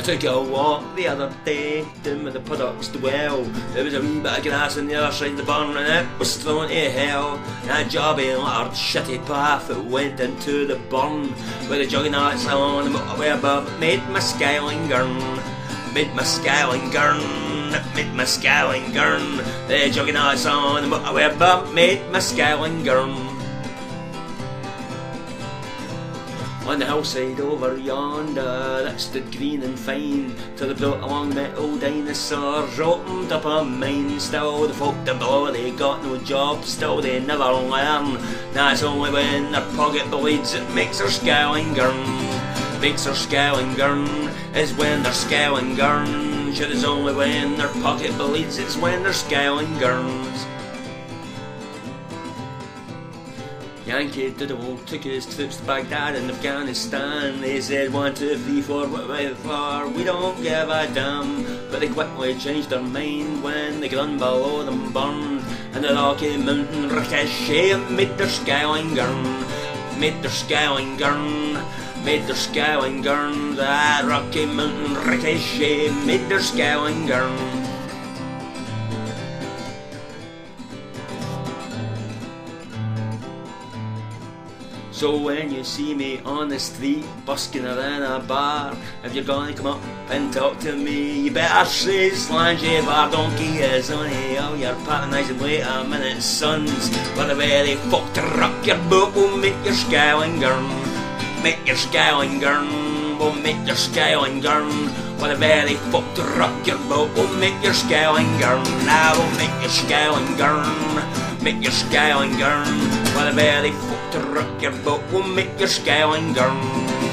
I took a walk the other day down with the paddocks to well. There was a wee bit of grass on the other side of the barn and it was thrown to hell. And a jobby large shitty path that went into the burn with the juggernauts on the motorway above made my skyline gurn. Made my skyline gurn. Made my skyline gurn. The juggernauts on the motorway above made my skyline gurn. On the hillside over yonder, that stood green and fine, till they built a long metal dinosaurs, opened up a mine. Still, the folk down below, they got no job, still they never learn. That's only when their pocket bleeds, it makes their scowling gurn. Makes their gurn, is when they're scowling gurn. Only when their pocket bleeds, it's when they're scowling gurns. Yankee Doodle took his troops to Baghdad and Afghanistan. They said one, two, three, four, what way far? We don't give a damn. But they quickly changed their mind when the gun below them burned. And the Rocky Mountain ricochet made their scaling gurn. Made their scaling gurn. Made their scaling gurn. The Rocky Mountain ricochet made their scaling gurn. So when you see me on the street, busking around a bar, if you're gonna come up and talk to me, you better say slangy bar donkey is only oh, all your patronising wait a minute, sons. For the very fuck to rock your boat will make your scowling gurn, make your scowling gurn, will make your scowling gurn. For the very fuck to rock your boat will make your scowling gurn, I will make your scowling gurn, make your scowling gurn. For the very fuck to rock your boat will make your scowling gurn.